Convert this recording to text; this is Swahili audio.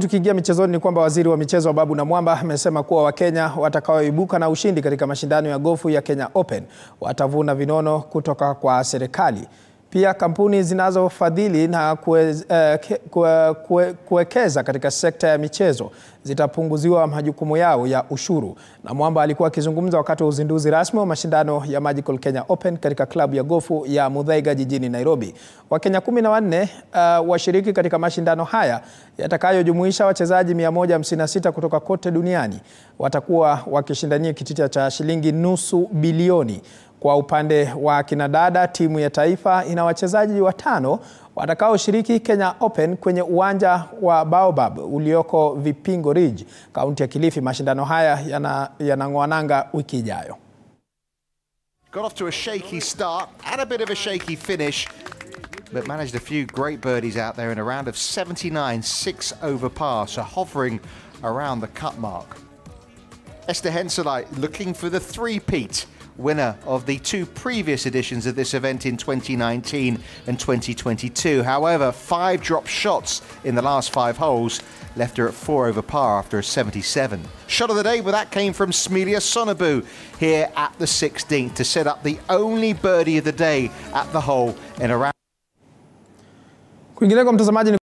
Tukiingia michezoni ni kwamba waziri wa michezo Babu Namwamba amesema kuwa Wakenya watakaoibuka na ushindi katika mashindano ya gofu ya Kenya Open watavuna vinono kutoka kwa serikali. Pia kampuni zinazofadhili na kue, kuwekeza katika sekta ya michezo zitapunguziwa majukumu yao ya ushuru. Na Mwamba alikuwa akizungumza wakati wa uzinduzi rasmi wa mashindano ya Magical Kenya Open katika klabu ya gofu ya Muthaiga jijini Nairobi. Wakenya kumi na wanne uh, washiriki katika mashindano haya yatakayojumuisha wachezaji 156 kutoka kote duniani watakuwa wakishindania kitita cha shilingi nusu bilioni. Kwa upande wa kinadada, timu ya taifa ina wachezaji watano watakaoshiriki Kenya Open kwenye uwanja wa Baobab ulioko Vipingo Ridge, kaunti ya Kilifi. Mashindano haya yanang'oananga yana wiki ijayo. Got off to a shaky start and a bit of a shaky finish, but managed a few great birdies out there in a round of 79, six over par, so hovering around the cut mark. Esther Henselite looking for the three-peat winner of the two previous editions of this event in 2019 and 2022. However, five drop shots in the last five holes left her at four over par after a 77. Shot of the day, but that came from Smelia Sonabu here at the 16th to set up the only birdie of the day at the hole in a round.